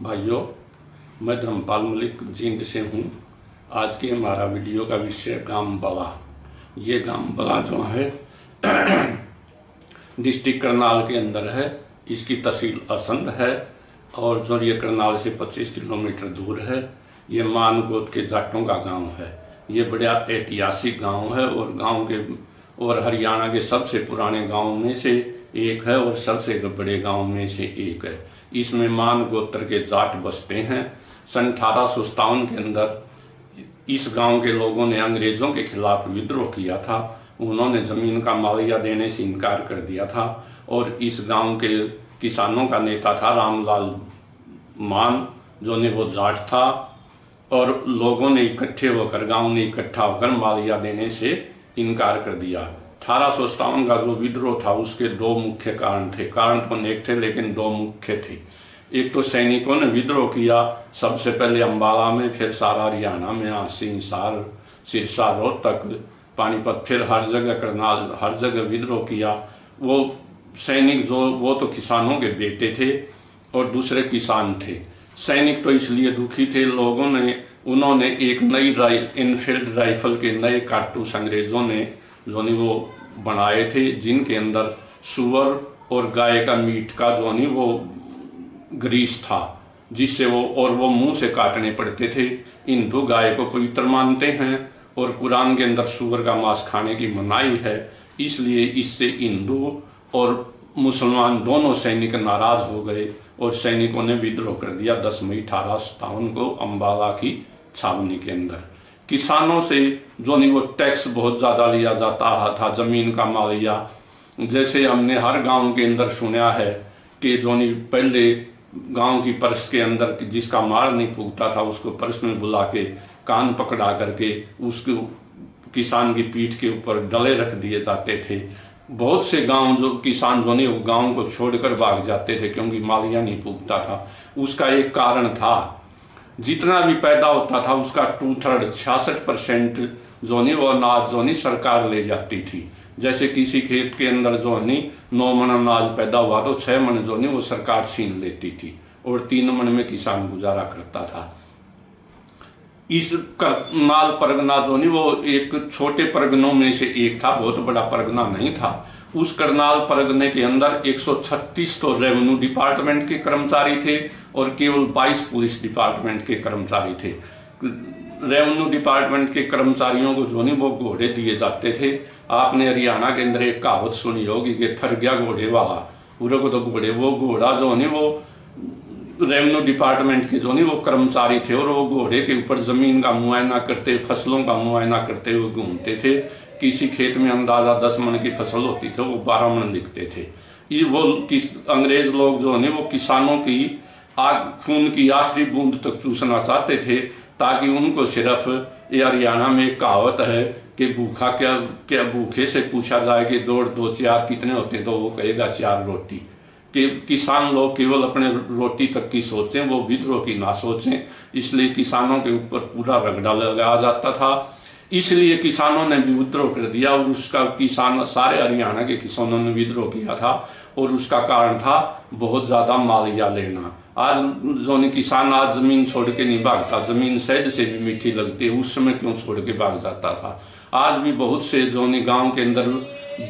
भाइयों, मैं धर्मपाल मलिक, जींद से हूँ। आज के हमारा वीडियो का विषय गाँव बला ये गाँव बला जो है, डिस्ट्रिक्ट करनाल के अंदर है। इसकी तहसील असंध है और जो ये करनाल से 25 किलोमीटर दूर है। ये मानगोद के जाटों का गाँव है। ये बड़ा ऐतिहासिक गाँव है और गाँव के और हरियाणा के सबसे पुराने गाँव में से एक है और सबसे बड़े गाँव में से एक है। इसमें मान गोत्र के जाट बसते हैं। सन अठारह के अंदर इस गाँव के लोगों ने अंग्रेज़ों के खिलाफ विद्रोह किया था। उन्होंने ज़मीन का मालिया देने से इनकार कर दिया था और इस गाँव के किसानों का नेता था रामलाल मान, जो ने वो जाट था। और लोगों ने इकट्ठे होकर, गाँव ने इकट्ठा होकर मालिया देने से इनकार कर दिया। अठारह सौ सत्तावन का जो विद्रोह था, उसके दो मुख्य कारण थे। कारण तो अनेक थे, लेकिन दो मुख्य थे। एक तो सैनिकों ने विद्रोह किया, सबसे पहले अम्बाला में, फिर सारा हरियाणा में, यहाँ सिंसार सिरसा रोहतक पानीपत, फिर हर जगह करनाल, हर जगह विद्रोह किया। वो सैनिक जो, वो तो किसानों के बेटे थे और दूसरे किसान थे। सैनिक तो इसलिए दुखी थे, लोगों ने, उन्होंने एक नई राइ, इनफील्ड राइफल के नए कारतूस अंग्रेज़ों ने जो नहीं वो बनाए थे, जिनके अंदर सुअर और गाय का मीट का जो नहीं वो ग्रीस था, जिससे वो और वो मुँह से काटने पड़ते थे। हिंदू गाय को पवित्र मानते हैं और कुरान के अंदर सुअर का मांस खाने की मनाही है। इसलिए इससे हिंदू और मुसलमान दोनों सैनिक नाराज़ हो गए और सैनिकों ने विद्रोह कर दिया दस मई अठारह सत्तावन को अम्बाला की छावनी के अंदर। किसानों से जो नहीं, वो टैक्स बहुत ज़्यादा लिया जाता था, ज़मीन का मालिया जैसे हमने हर गाँव के अंदर सुना है कि जो नहीं, पहले गाँव की पर्स के अंदर जिसका माल नहीं फूकता था, उसको पर्स में बुला के कान पकड़ा करके उसको किसान की पीठ के ऊपर डले रख दिए जाते थे। बहुत से गाँव जो, किसान जो नहीं गाँव को छोड़कर भाग जाते थे क्योंकि मालिया नहीं फूकता था। उसका एक कारण था जितना भी पैदा होता था, उसका टू थर्ड छियासठ परसेंट जो नहीं वो अनाज जो नहीं सरकार ले जाती थी। जैसे किसी खेत के अंदर जो है नौ मन अनाज पैदा हुआ तो छह मन जो नहीं वो सरकार छीन लेती थी और तीन मन में किसान गुजारा करता था। इस करनाल परगना जो नहीं वो एक छोटे परगनों में से एक था, बहुत बड़ा परगना नहीं था। उस करनाल परगने के अंदर 136 तो रेवेन्यू डिपार्टमेंट के कर्मचारी थे और केवल 22 पुलिस डिपार्टमेंट के कर्मचारी थे। रेवेन्यू डिपार्टमेंट के कर्मचारियों को जो नहीं वो घोड़े दिए जाते थे। आपने हरियाणा के अंदर एक कहावत सुनी होगी कि थर गया घोड़े वाला। पूरे को तो घोड़े, वो घोड़ा जो नहीं वो रेवेन्यू डिपार्टमेंट के जो नहीं वो कर्मचारी थे और वो घोड़े के ऊपर ज़मीन का मुआयना करते, फ़सलों का मुआयना करते हुए घूमते थे। किसी खेत में अंदाज़ा दस मन की फ़सल होती थी, वो बारह मन दिखते थे। ये वो किस अंग्रेज़ लोग जो है, वो किसानों की आग, खून की आखिरी बूंद तक चूसना चाहते थे, ताकि उनको सिर्फ़ ये हरियाणा में एक कहावत है कि भूखा क्या क्या भूखे से पूछा जाए कि दो दो चार कितने होते तो वो कहेगा चार रोटी। कि किसान लोग केवल अपने रोटी तक की सोचें, वो विद्रोह की ना सोचें, इसलिए किसानों के ऊपर पूरा रगड़ा लगाया जाता था। इसलिए किसानों ने भी विद्रोह कर दिया और उसका किसान सारे हरियाणा के किसानों ने विद्रोह किया था और उसका कारण था बहुत ज़्यादा मालिया लेना। आज जो किसान आज ज़मीन छोड़ के नहीं भागता, ज़मीन शहद से भी मीठी लगती है, उस समय क्यों छोड़ के भाग जाता था? आज भी बहुत से जो गाँव के अंदर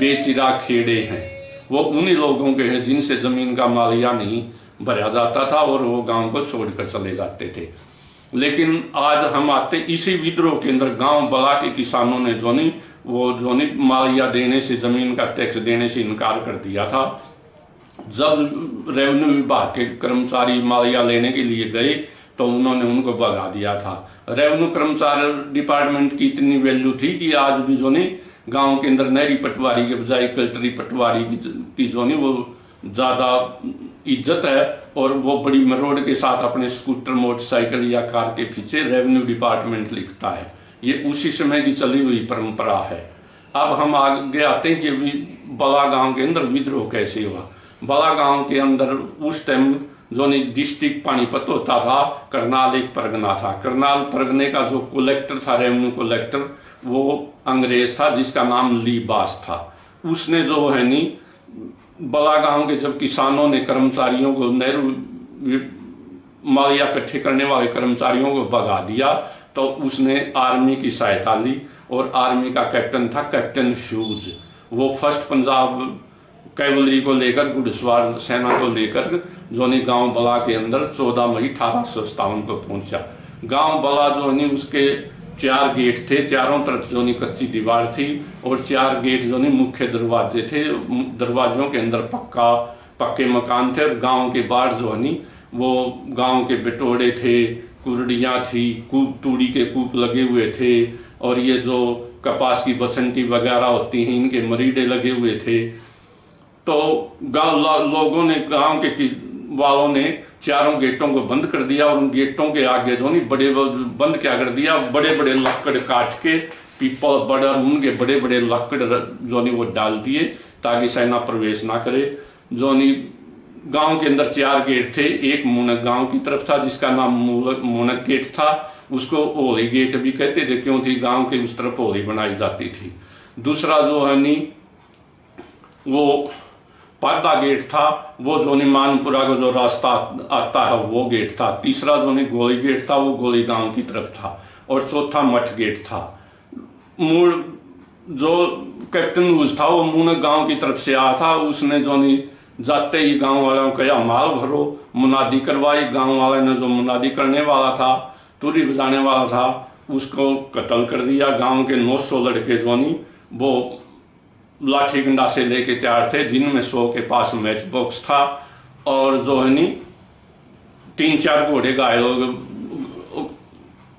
बेचिरा खेड़े हैं। वो उन्हीं लोगों के हैं जिनसे ज़मीन का मालिया नहीं भरा जाता था और वो गाँव को छोड़कर चले जाते थे। लेकिन आज हम आते इसी विद्रोह के अंदर, गाँव बला के किसानों ने जो नहीं वो जो नहीं मालिया देने से, ज़मीन का टैक्स देने से इनकार कर दिया था। जब रेवेन्यू विभाग के कर्मचारी मालिया लेने के लिए गए तो उन्होंने उनको भगा दिया था। रेवेन्यू कर्मचारी डिपार्टमेंट की इतनी वैल्यू थी कि आज भी जो नहीं गाँव के अंदर नहरी पटवारी के बजाय कल्टरी पटवारी की जो नहीं वो ज़्यादा इज़्ज़त है और वो बड़ी मरोड़ के साथ अपने स्कूटर, मोटरसाइकिल या कार के पीछे रेवेन्यू डिपार्टमेंट लिखता है। ये उसी समय की चली हुई परंपरा है। अब हम आगे आते हैं कि बड़ा गाँव के अंदर विद्रोह कैसे हुआ। बड़ा गाँव के अंदर उस टाइम जो डिस्ट्रिक्ट पानीपत होता था, करनाल एक परगना था। करनाल परगने का जो कलेक्टर था रेवेन्यू कलेक्टर वो अंग्रेज़ था जिसका नाम लीबास था। उसने जो है नी बड़ा गाँव के जब किसानों ने कर्मचारियों को नेहरू मालिया इकट्ठे करने वाले कर्मचारियों को भगा दिया तो उसने आर्मी की सहायता ली और आर्मी का कैप्टन था कैप्टन शूज़। वो फ़र्स्ट पंजाब कैवलरी को लेकर घुड़सवार सेना को लेकर, जोनी गाँव बला के अंदर 14 मई अठारह सौ सत्तावन को पहुँचा। गाँव बला जो है उसके चार गेट थे, चारों तरफ़ जो कच्ची दीवार थी और चार गेट जो मुख्य दरवाजे थे। दरवाजों के अंदर पक्का, पक्के मकान थे और गाँव के बाहर जो है वो गाँव के बिटोड़े थे, कुरडियाँ थी, कूप, तूड़ी के कूप लगे हुए थे और ये जो कपास की बसंटी वगैरह होती हैं, इनके मरीडे लगे हुए थे। तो गाँव लोगों ने, गाँव के, वालों ने चारों गेटों को बंद कर दिया और उन गेटों के आगे जो नहीं, बड़े बंद क्या कर दिया? बड़े बड़े लकड़ काट के पीपल, बड़े उनके बड़े बड़े लकड़ जो नहीं, वो डाल दिए ताकि सेना प्रवेश ना करे। जो नहीं, गाँव के अंदर चार गेट थे। एक मोनक गाँव की तरफ़ था, जिसका नाम मोनक गेट था। उसको होली गेट भी कहते थे, क्यों? थी, गाँव के उस तरफ़ होली बनाई जाती थी। दूसरा जो है नी वो पादा गेट था, वो जोनी मानपुरा का जो रास्ता आता है, वो गेट था। तीसरा जोनी गोली गेट था, वो गोली गाँव की तरफ़ था। और चौथा मठ गेट था। मूल जो कैप्टन यूज़ था, वो मून गाँव की तरफ़ से आया था। उसने जोनी जाते ही गाँव वालों को कहा, माल भरो, मुनादी करवाई। गाँव वाले ने जो मुनादी करने वाला था, तुरी बजाने वाला था, उसको कत्ल कर दिया। गाँव के 900 लड़के जोनी, वो लाठी गंडा से लेके तैयार थे, जिनमें सो के पास मैच बॉक्स था। और जो है नी तीन चार घोड़े घायल हो गए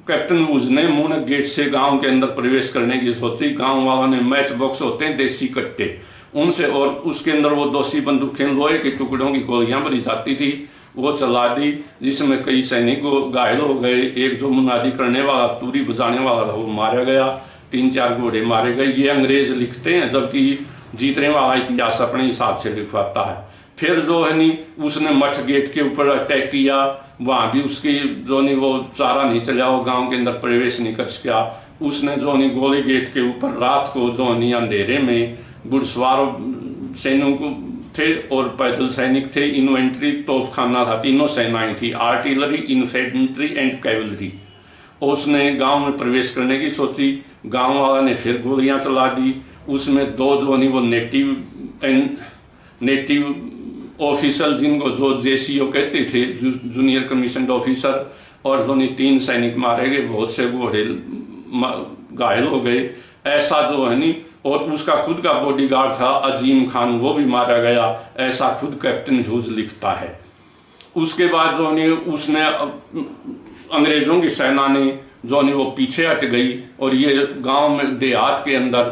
कैप्टन वूज ने मुन गेट से गाँव के अंदर प्रवेश करने की सोची। गाँव वालों ने मैच बॉक्स होते हैं, देसी कट्टे। उनसे और उसके अंदर वो दोषी बंदूकें, लोहे के टुकड़ों की गोलियाँ भरी जाती थी। वो चला दी, जिसमें कई सैनिक घायल हो गए। एक जो मुनादी करने वाला, तूरी बुझाने वाला था, वो मारा गया। तीन चार घोड़े मारे गए। ये अंग्रेज़ लिखते हैं, जबकि जीतने वाला इतिहास अपने हिसाब से लिखवाता है। फिर जो है नी, उसने मठ गेट के ऊपर अटैक किया। वहाँ भी उसकी जो नहीं वो चारा नहीं चला, वो गाँव के अंदर प्रवेश नहीं कर सका। उसने जो नहीं गोली गेट के ऊपर रात को जो नहीं अंधेरे में घुड़सवार सैनिक थे और पैदल सैनिक थे। इन्वेंट्री तोफखाना था। तीनों सेनाएँ थी। Artillery, infantry and cavalry. उसने गाँव में प्रवेश करने की सोची। गाँव वाला ने फिर गोलियाँ चला दी। उसमें दो जो नहीं वो नेटिव एंड नेटिव ऑफिसर जिनको जो जेसीओ कहते थे जू, जूनियर कमीशन ऑफिसर और जो नहीं तीन सैनिक मारे गए बहुत से घोड़े घायल हो गए। ऐसा जो है नहीं और उसका खुद का बॉडीगार्ड था अजीम खान वो भी मारा गया। ऐसा खुद कैप्टन ह्यूज लिखता है। उसके बाद जो नहीं उसने अंग्रेज़ों की सेना ने जो वो पीछे हट गई और ये गाँव में देहात के अंदर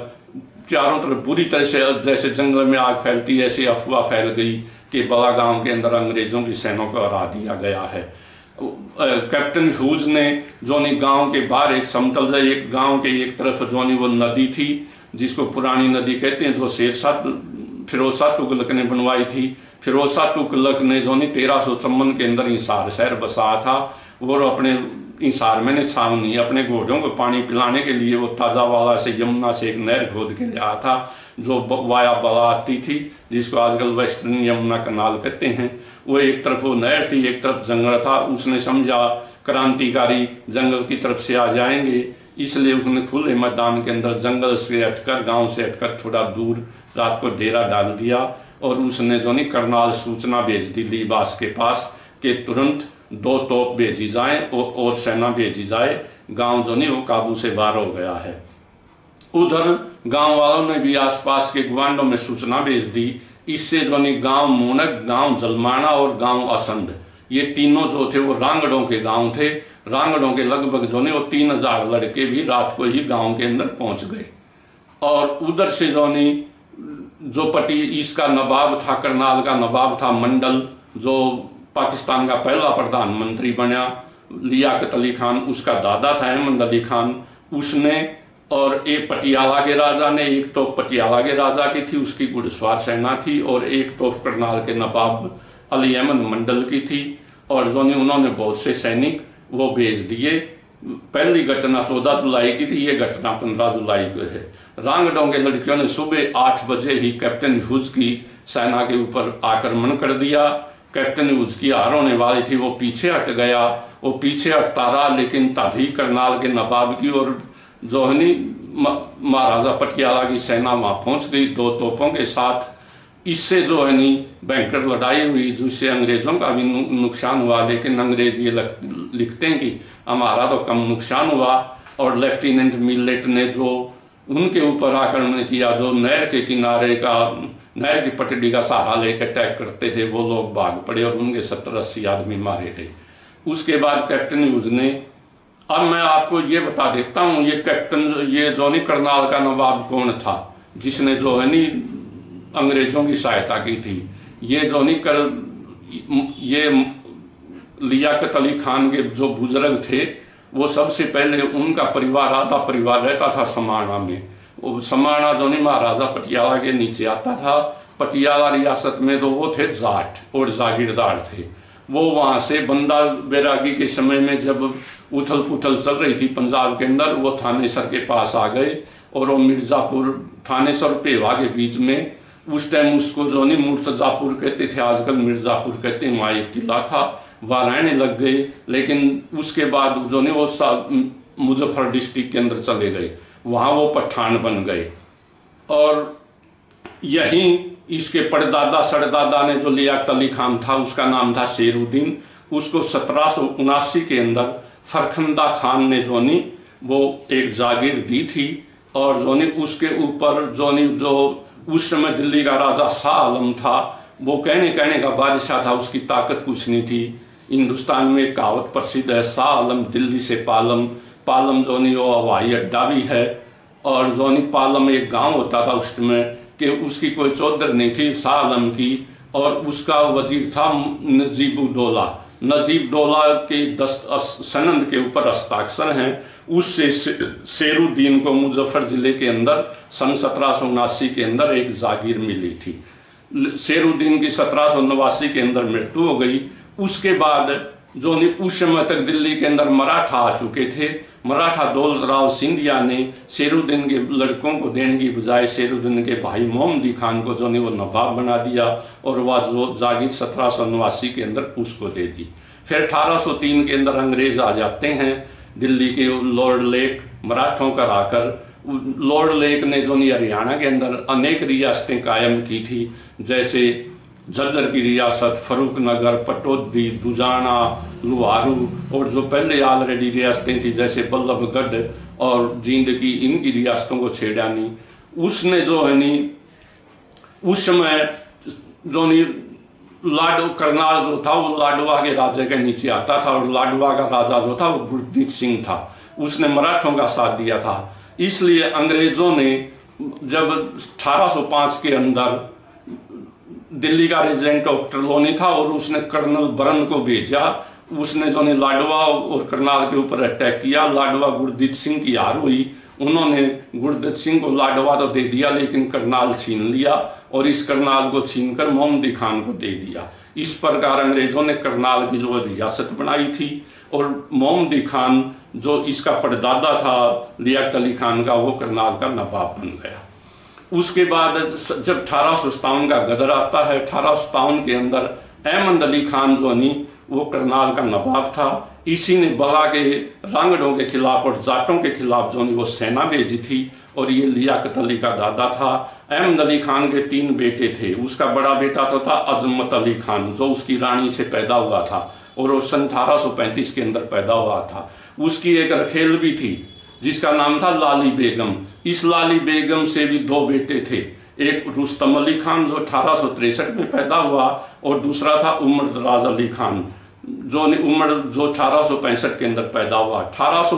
चारों तरफ़ बुरी तरह से, जैसे जंगल में आग फैलती ऐसी अफवाह फैल गई कि बड़ा गाँव के अंदर अंग्रेज़ों की सेना को हरा दिया गया है। कैप्टन ह्यूज ने जोनी गाँव के बाहर एक समतल एक गाँव के एक तरफ़ जोनी वो नदी थी, जिसको पुरानी नदी कहते हैं, जो शेर शाह फिरोज तुगलक ने बनवाई थी। फिरोज तुगलक ने जोनी तेरह सौ के अंदर हिसार शहर बसाया था। और अपने इंसार में मैंने छावनी अपने घोड़ों को पानी पिलाने के लिए वो ताज़ा वाला से यमुना से एक नहर खोद के लिया था, जो वाया बला आती थी, जिसको आजकल वेस्टर्न यमुना कनाल कहते हैं। वो एक तरफ़ वो नहर थी, एक तरफ़ जंगल था। उसने समझा, क्रांतिकारी जंगल की तरफ़ से आ जाएँगे। इसलिए उसने खुले मैदान के अंदर जंगल से हटकर, गाँव से हटकर थोड़ा दूर रात को डेरा डाल दिया और उसने जो नहीं करनाल सूचना भेज दी लीबास के पास, के तुरंत दो तोप भेजी जाए और, और सेना भेजी जाए गाँव जो नहीं वो काबू से बाहर हो गया है। उधर गाँव वालों ने भी आसपास के ग्वांडों में सूचना भेज दी। इससे जो नहीं गाँव मोनक गाँव जलमाना और गाँव असंध। ये तीनों जो थे वो रांगड़ों के गाँव थे। रांगड़ों के लगभग जो नहीं वो तीन हज़ार लड़के भी रात को ही गाँव के अंदर पहुँच गए। और उधर से जो नहीं जो पटी इसका नवाब था करनाल का नवाब था मंडल जो पाकिस्तान का पहला प्रधानमंत्री बना लियाकत अली खान, उसका दादा था अहमद अली खान, उसने और एक पटियाला के राजा ने, एक तो पटियाला के राजा की थी, उसकी घुड़सवार सेना थी और एक तोफ करनाल के नवाब अली अहमद मंडल की थी और जो उन्होंने बहुत से सैनिक वो भेज दिए। पहली घटना चौदह जुलाई की थी, ये घटना पंद्रह जुलाई को है। रांगडों के लड़कियों ने सुबह आठ बजे ही कैप्टन ह्यूज की सेना के ऊपर आक्रमण कर दिया। कैप्टन उसकी हार होने वाली थी, वो पीछे हट गया। वो पीछे हटता रहा लेकिन तभी करनाल के नवाब की और जोहनी महाराजा पटियाला की सेना वहाँ पहुँच गई। दो तोपों के साथ इससे जो है नी बैंकर लड़ाई हुई, जिससे अंग्रेज़ों का भी नुकसान हुआ। लेकिन अंग्रेज़ ये लिखते हैं कि हमारा तो कम नुकसान हुआ और लेफ्टिनेंट मिलेट ने जो उनके ऊपर आक्रमण किया, जो नहर के किनारे का नहर की पटड़ी का सहारा लेकर अटैक करते थे, वो लोग भाग पड़े और उनके सत्तर अस्सी आदमी मारे गए। उसके बाद कैप्टन यूज़ ने, अब मैं आपको ये बता देता हूँ, ये कैप्टन, ये जोनी करनाल का नवाब कौन था, जिसने जो है नी अंग्रेज़ों की सहायता की थी। ये जोनी कर, ये लियाकत अली खान के जो बुज़ुर्ग थे, वो सबसे पहले उनका परिवार, आधा परिवार रहता था समाणा में। समाणा जोनी महाराजा पटियाला के नीचे आता था। पटियाला रियासत में तो वो थे जाट और जागीरदार थे। वो वहाँ से बंदा बैरागी के समय में जब उथल पुथल चल रही थी पंजाब के अंदर, वो थानेसर के पास आ गए और वो मिर्जापुर, थानेसर पेवा के बीच में, उस टाइम उसको जो नहीं मुर्तजापुर कहते थे, आजकल मिर्जापुर कहते हैं, वहाँ एक किला था रहने लग गए। लेकिन उसके बाद जो नहीं वो मुजफ्फर डिस्ट्रिक्ट के अंदर चले गए। वहाँ वो पठान बन गए। और यहीं इसके पड़दादा सरदादा ने जो लियाकत अली खान था, उसका नाम था शेरुद्दीन। उसको सत्रह सौ उनासी के अंदर फरखंदा खान ने जो नहीं वो एक जागीर दी थी। और जो नहीं उसके ऊपर जो नहीं जो उस समय दिल्ली का राजा शाह आलम था, वो कहने कहने का बादशाह था, उसकी ताकत कुछ नहीं थी। हिंदुस्तान में कहावत प्रसिद्ध है, शाह आलम दिल्ली से पालम। पालम जोनी वो हवाई अड्डा भी है। और जोनी पालम एक गाँव होता था उसमें कि उसकी कोई चौधर नहीं थी शाह आलम की, और उसका वज़ीर था नजीबुद्दौला नजीब डोला के दस्त सनंद के ऊपर हस्ताक्षर हैं। उससे शेरुद्दीन को मुजफ्फर ज़िले के अंदर, सन सत्रह सौ उनासी के अंदर एक जागीर मिली थी। शेरुद्दीन की सत्रह सौ नवासी के अंदर मृत्यु हो गई। उसके बाद जो उस समय तक दिल्ली के अंदर मराठा आ चुके थे। मराठा दौलत राव सिंधिया ने शेरुद्दीन के लड़कों को देने की बजाय शेरुद्दीन के भाई मोहम्मदी खान को जो वो नवाब बना दिया और वह जो जागीर सत्रह सौ नवासी के अंदर उसको दे दी। फिर 1803 के अंदर अंग्रेज़ आ जाते हैं। दिल्ली के लॉर्ड लेक मराठों का आकर, लॉर्ड लेक ने जो हरियाणा के अंदर अनेक रियासतें कायम की थी, जैसे झज्जर की रियासत फरूक नगर, पटोदी, दुजाना, लुहारू, और जो पहले ऑलरेडी रियासतें थी, जैसे बल्लभगढ़ और जींद की इनकी रियासतों को छेड़ा नहीं। उसने जो है नी, उस समय जो नहीं लाडो, करनाल जो था, वो लाडवा के राजे के नीचे आता था, और लाडवा का राजा जो था, वो गुरदीप सिंह था। उसने मराठों का साथ दिया था। इसलिए अंग्रेज़ों ने जब 1805 के अंदर दिल्ली का रेजिडेंट डॉक्टर लोनी था और उसने कर्नल बरन को भेजा। उसने जो लाडवा और करनाल के ऊपर अटैक किया, लाडवा गुरदीप सिंह की हार हुई। उन्होंने गुरदीप सिंह को लाडवा तो दे दिया, लेकिन करनाल छीन लिया और इस करनाल को छीनकर मोहम्मदी खान को दे दिया। इस प्रकार अंग्रेज़ों ने करनाल की जो रियासत बनाई थी और मोहम्मदी खान जो इसका पड़दादा था, लियाकत अली खान का, वो करनाल का नवाब बन गया। उसके बाद जब अठारह सौ सतावन का गदर आता है, अठारह के अंदर अहमद अली खान जो नहीं वो करनाल का नवाब था। इसी ने बला के रांगड़ों के खिलाफ और जाटों के खिलाफ जो वो सेना भेजी थी और ये लियाकत अली का दादा था। अहमद अली खान के तीन बेटे थे। उसका बड़ा बेटा तो था अजमत अली खान, जो उसकी रानी से पैदा हुआ था और वो सन अठारह सौ पैंतीस के अंदर पैदा हुआ था। उसकी एक रखेल भी थी। जिसका नाम था लाली बेगम। इस लाली बेगम से भी दो बेटे थे। एक रुस्तम अली खान जो अठारह में पैदा हुआ और दूसरा था उमर दराज अली खान, जो उमर जो अठारह के अंदर पैदा हुआ। अठारह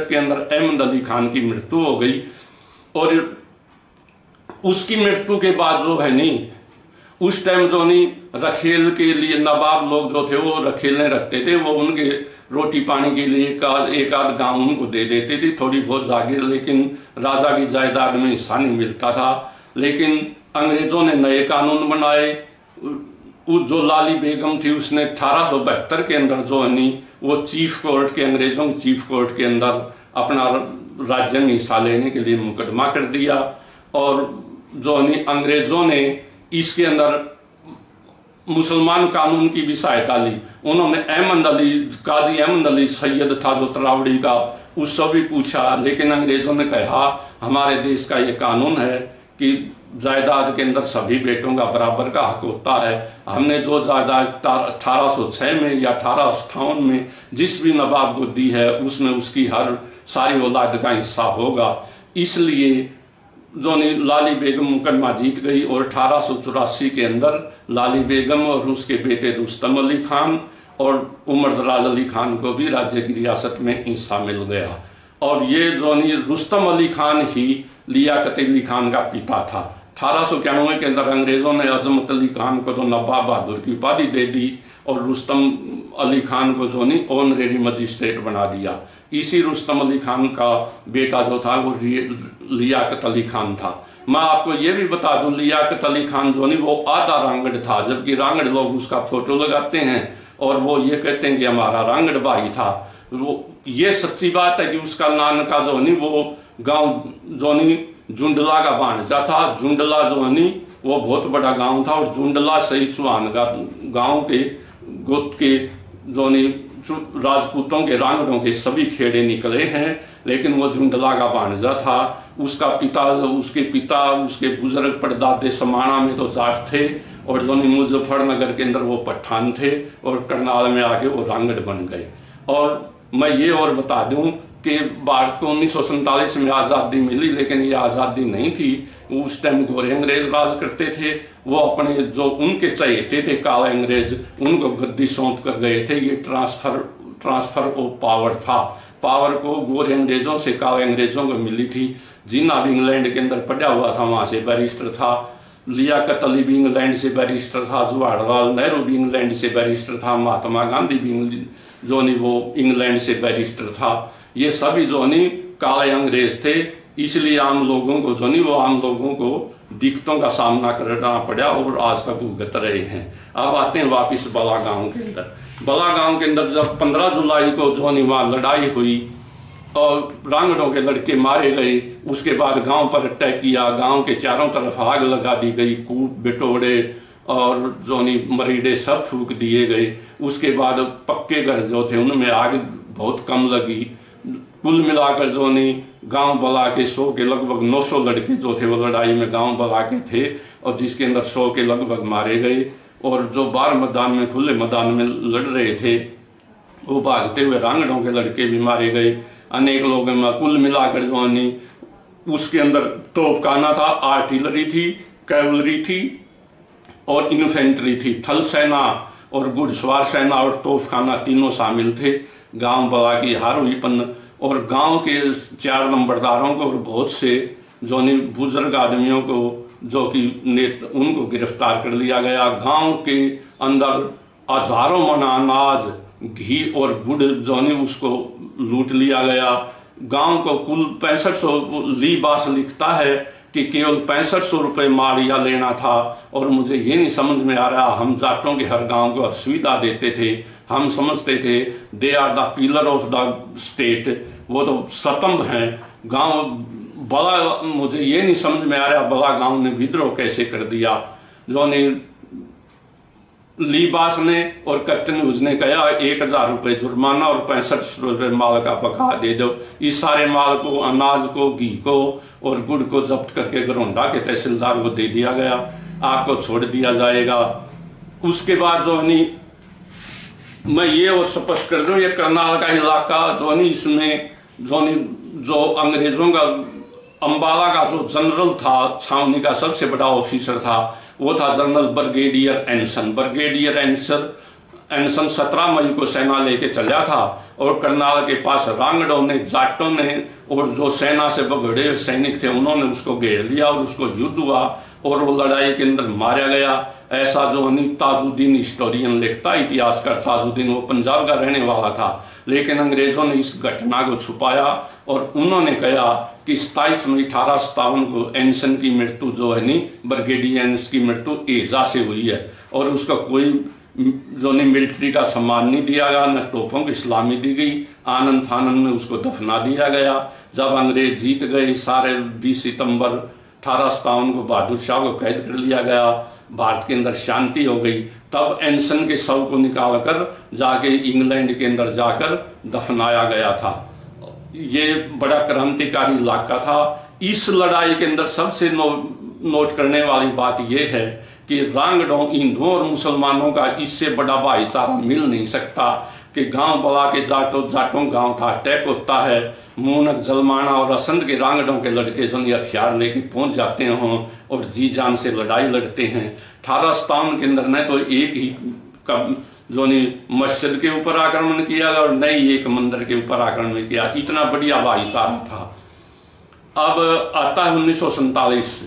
के अंदर अहमद अली खान की मृत्यु हो गई और उसकी मृत्यु के बाद जो है नहीं उस टाइम जो नहीं रखेल के लिए नवाब लोग जो थे वो रखेलें रखते थे, वो उनके रोटी पानी के लिए एक आध एक आध गाँव उनको दे देते थे, थोड़ी बहुत जागीर, लेकिन राजा की जायदाद में हिस्सा नहीं मिलता था। लेकिन अंग्रेज़ों ने नए कानून बनाए। जो लाली बेगम थी, उसने अठारह के अंदर जो है नहीं वो चीफ कोर्ट के अंग्रेज़ों चीफ कोर्ट के अंदर अपना राज्य में हिस्सा लेने के लिए मुकदमा कर दिया। और जो है अंग्रेज़ों ने इसके अंदर मुसलमान कानून की भी सहायता ली। उन्होंने अहमद अली, काजी अहमद अली सैयद था जो तरावड़ी का, उससे भी पूछा। लेकिन अंग्रेज़ों ने कहा हमारे देश का ये कानून है कि जायदाद के अंदर सभी बेटों का बराबर का हक होता है। हमने जो जायदाद अठारह सौ छह में या अठारह अठावन में जिस भी नवाब को दी है, उसमें उसकी हर सारी औलाद का हिस्सा होगा। इसलिए जो लाली बेगम मुकदमा जीत गई और अठारह सौ चौरासी के अंदर लाली बेगम और उसके बेटे रुस्तम अली खान और उमर दराज अली खान को भी राज्य की रियासत में हिस्सा मिल गया। और ये जोनी रुस्तम अली खान ही लियाकत अली खान का पिता था। अठारह सौ इक्यानवे के अंदर अंग्रेज़ों ने अजमत अली खान को तो नवाब बहादुर की उपाधि दे दी और रुस्तम अली खान को जो नहीं ऑनरेरी मजिस्ट्रेट बना दिया। इसी रुस्तम अली खान का बेटा जो था, वो लियाकत अली खान था। मैं आपको ये भी बता दूँ, लियाकत अली खान जो नहीं, वो आधा रांगड़ था, जबकि रांगड़ लोग उसका फ़ोटो लगाते हैं और वो ये कहते हैं कि हमारा रांगड़ भाई था। वो, ये सच्ची बात है कि उसका नान का जो नहीं, वो गाँव जो नहीं, जुंडला का भांजा था। जुंडला जो है वो बहुत बड़ा गाँव था और जुंडला सही चुहान का गाँव के, गुप्त के जो नहीं राजपूतों के रांगड़ों के सभी खेड़े निकले हैं, लेकिन वो झुंडला का भांजा था। उसका पिता, उसके पिता, उसके बुज़ुर्ग परदादे समाना में तो जाट थे, और जो मुजफ्फरनगर के अंदर वो पठान थे, और करनाल में आके वो रांगड़ बन गए। और मैं ये और बता दूँ कि भारत को उन्नीस में आज़ादी मिली, लेकिन ये आज़ादी नहीं थी। उस टाइम गोरे अंग्रेज़ राज करते थे। वो अपने जो उनके चहेते थे, काले अंग्रेज़, उनको गद्दी सौंप कर गए थे। ये ट्रांसफ़र ट्रांसफ़र ऑफ़ पावर था। पावर को गोरे अंग्रेज़ों से काले अंग्रेज़ों को मिली थी। जीना भी इंग्लैंड के अंदर पड़ा हुआ था, वहाँ से बैरिस्टर था। लियाकत अली भी इंग्लैंड से बैरिस्टर था। जवाहरलाल नेहरू भी इंग्लैंड से बैरिस्टर था। महात्मा गांधी भी जो नहीं, वो इंग्लैंड से बैरिस्टर था। ये सभी जो नहीं काले अंग्रेज़ थे, इसलिए आम लोगों को जो नहीं वो आम लोगों को दिक्कतों का सामना करना पड़ा और आज तक भुगत रहे हैं। अब आते हैं वापिस बला गाँव के अंदर। बला गाँव के अंदर जब 15 जुलाई को जो नहीं वहाँ लड़ाई हुई और रांगड़ों के लड़के मारे गए, उसके बाद गाँव पर अटैक किया, गाँव के चारों तरफ़ आग लगा दी गई कूट बिटोड़े और जोनी मरीडे सब फूक दिए गए। उसके बाद पक्के घर जो थे, उनमें आग बहुत कम लगी। कुल मिलाकर जो नहीं, गाँव बला के सौ के लगभग 900 लड़के जो थे, वो लड़ाई में गाँव बला के थे और जिसके अंदर सौ के लगभग मारे गए और जो बार मैदान में, खुले मैदान में लड़ रहे थे, वो भागते हुए रांगड़ों के लड़के भी मारे गए। अनेक लोगों कुल मिलाकर जो नहीं, उसके अंदर तोपखाना था, आर्टिलरी थी, कैवलरी थी और इन्फेंट्री थी। थल सेना और घुड़सवार सेना और तोपखाना तीनों शामिल थे। गाँव बला की हार हुई पन्न और गाँव के चार नंबरदारों को और बहुत से जो बुज़ुर्ग आदमियों को, जो कि उनको गिरफ़्तार कर लिया गया। गाँव के अंदर हज़ारों मन अनाज, घी और गुड़ जो उसको लूट लिया गया। गाँव को कुल पैंसठ सौ, ली बास लिखता है कि केवल पैंसठ सौ रुपये मारिया लेना था। और मुझे ये नहीं समझ में आ रहा, हम जाटों के हर गाँव को असुविधा देते थे। हम समझते थे they are the pillar of the state वो तो स्तंभ हैं। गाँव, बड़ा, मुझे ये नहीं समझ में आ रहा, बड़ा गाँव ने विद्रोह कैसे कर दिया? जो ने लीबास ने और कैप्टन हुज ने कहा, एक हज़ार रुपए जुर्माना और पैंसठ रुपए माल का पका दे दो। इस सारे माल को, अनाज को, घी को और गुड़ को जब्त करके गरोंडा के तहसीलदार को दे दिया गया। आपको छोड़ दिया जाएगा। उसके बाद जो है मैं ये और स्पष्ट कर दूँ, ये करनाल का इलाका जो है इसमें जो जो अंग्रेज़ों का, अंबाला का जो जनरल था, छावनी का सबसे बड़ा ऑफिसर था, वो था general brigadier Anson brigadier Anson Anson सत्रह मई को सेना लेके चला था और करनाल के पास रांगड़ों ने, जाटों ने और जो सेना से बगड़े सैनिक थे, उन्होंने उसको घेर लिया और उसको युद्ध हुआ और वो लड़ाई के अंदर मारा गया। ऐसा जो अनिल ताजुद्दीन हिस्टोरियन लिखता इतिहासकार ताजुद्दीन, वो पंजाब का रहने वाला था। लेकिन अंग्रेज़ों ने इस घटना को छुपाया और उन्होंने कहा कि सताइस मई अठारह सत्तावन को एनसन की मृत्यु जो है नहीं ब्रिगेडियंस की मृत्यु एजा से हुई है और उसका कोई जो नहीं मिलिट्री का सम्मान नहीं दिया गया, न तोपों की सलामी दी गई। आनंद फानंद में उसको दफना दिया गया। जब अंग्रेज़ जीत गए, सारे बीस सितंबर अठारह सत्तावन को बहादुर शाह को कैद कर लिया गया। भारत के अंदर शांति हो गई तब एनसन के शव को निकालकर जाके इंग्लैंड के अंदर जाकर दफनाया गया था। ये बड़ा क्रांतिकारी इलाका था। इस लड़ाई के अंदर सबसे नो, नोट करने वाली बात यह है कि रांगडों हिंदुओं और मुसलमानों का इससे बड़ा भाईचारा मिल नहीं सकता। कि गाँव बवा के जाटो जाटों गाँव था। टैक होता है। मूनक जलमाना और असंद के रांगडों के लड़के जो हथियार लेके पहुँच जाते हों और जी जान से लड़ाई लड़ते हैं। अठारह स्थान के अंदर न तो एक ही जो मस्जिद के ऊपर आक्रमण किया और न ही एक मंदिर के ऊपर आक्रमण किया। इतना बढ़िया भाईचारा था। अब आता है उन्नीस सौ सैतालीस।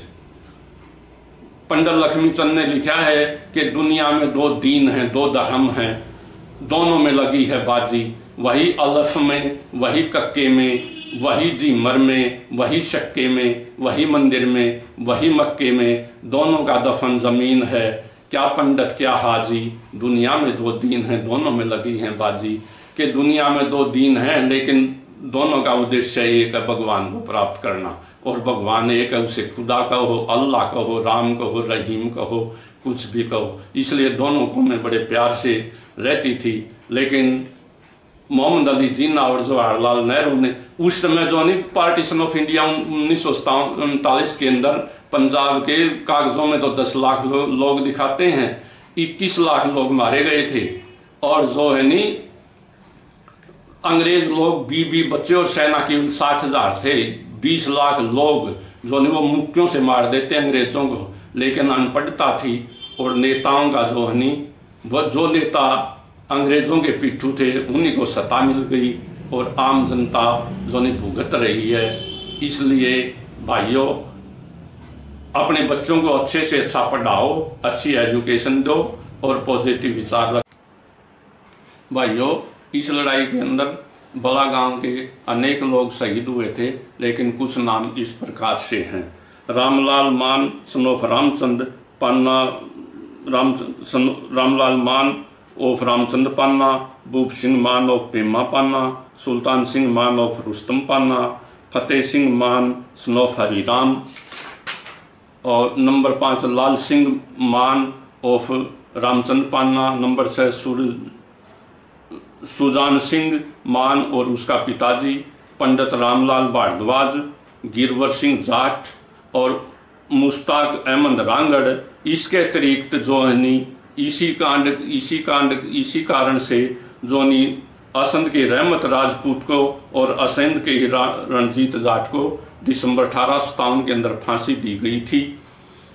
पंडित ने लिखा है कि दुनिया में दो दीन हैं, दो धर्म हैं। दोनों में लगी है बाजी। वही अलफ में, वही कक्के में, वही जीमर में, वही शक्के में, वही मंदिर में, वही मक्के में दोनों का दफन ज़मीन है। क्या पंडित, क्या हाजी, दुनिया में दो दीन हैं, दोनों में लगी हैं बाजी। कि दुनिया में दो दीन हैं, लेकिन दोनों का उद्देश्य एक है भगवान को प्राप्त करना। और भगवान एक है, उसे खुदा कहो, अल्लाह कहो, राम कहो, रहीम कहो, कुछ भी कहो। इसलिए दोनों को मैं बड़े प्यार से रहती थी। लेकिन मोहम्मद अली जिन्ना और जवाहरलाल नेहरू ने उस समय जो नहीं पार्टीशन ऑफ़ इंडिया उन्नीस उनतालीस के अंदर पंजाब के कागजों में तो दस लाख लो, लोग दिखाते हैं इक्कीस लाख लोग मारे गए थे। और जो है नी अंग्रेज़ लोग बी बी बच्चे और सेना केवल साठ हज़ार थे बीस लाख लोग जो नहीं वो मुक्तियों से मार देते अंग्रेज़ों को। लेकिन अनपढ़ता थी और नेताओं का जो है वो जो नेता अंग्रेज़ों के पिट्ठू थे, उन्हीं को सत्ता मिल गई और आम जनता जो नहीं भुगत रही है। इसलिए भाइयों, अपने बच्चों को अच्छे से अच्छा पढ़ाओ, अच्छी एजुकेशन दो और पॉजिटिव विचार रख। भाइयों, इस लड़ाई के अंदर बड़ा गाँव के अनेक लोग शहीद हुए थे, लेकिन कुछ नाम इस प्रकार से हैं। Ramlal Mann son of Ramchand Panna Ram Ramlal Maan of Ramchandra Panna, Bhoop Singh Maan of Pema Panna, Sultan Singh Maan of Rustam Panna, Fateh Singh Maan, son of Hariram, और नंबर पाँच लाल सिंह मान of Ramchandra Panna, number छः सूर्य सुजान सिंह मान, और उसका पिताजी, पंडित रामलाल भारद्वाज गिरवर सिंह जाट, और मुश्ताक अहमद रांगड़ इसके अतिरिक्त जो है इसी कांड इसी कांड, इसी कारण से जोनी असंध के रहमत राजपूत को और असंध के रणजीत जाट को दिसंबर अठारह के अंदर फांसी दी गई थी।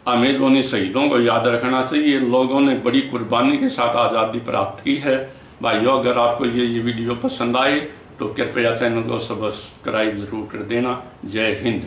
हमें जोनी शहीदों को याद रखना चाहिए, लोगों ने बड़ी कुर्बानी के साथ आज़ादी प्राप्त की है। भाइयों, अगर आपको ये ये वीडियो पसंद आए तो कृपया चैनल को सब्सक्राइब ज़रूर कर देना। जय हिंद।